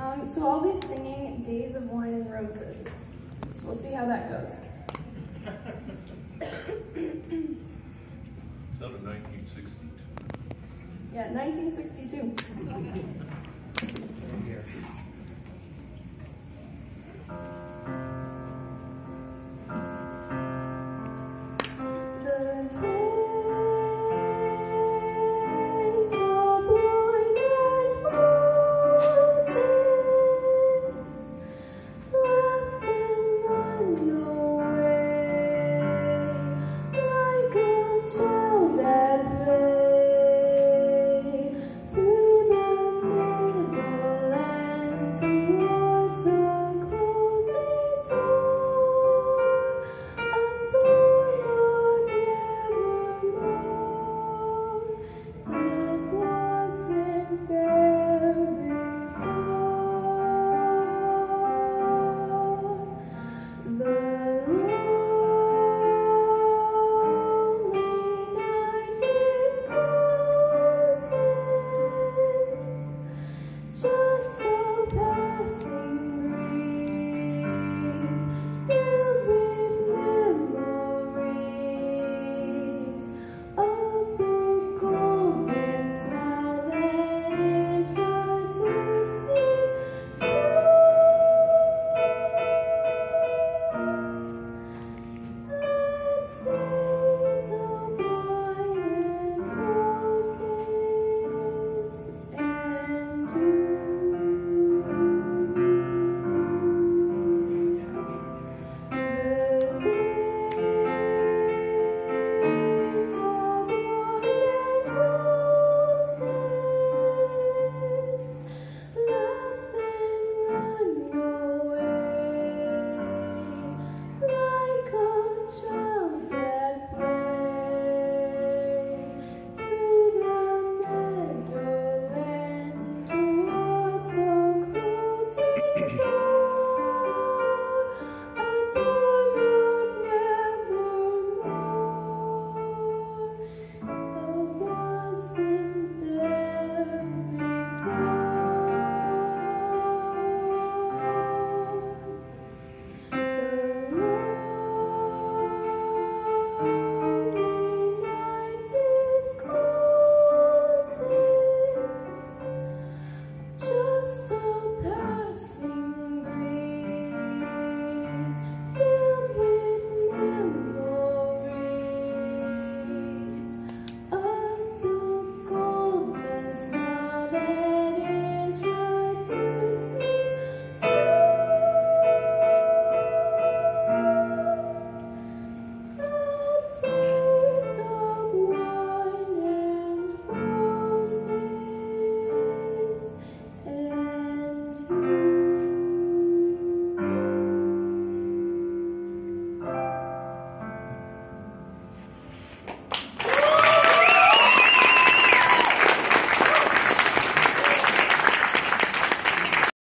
Um, so I'll be singing Days of Wine and Roses. So we'll see how that goes. it's out of 1962. Yeah, 1962.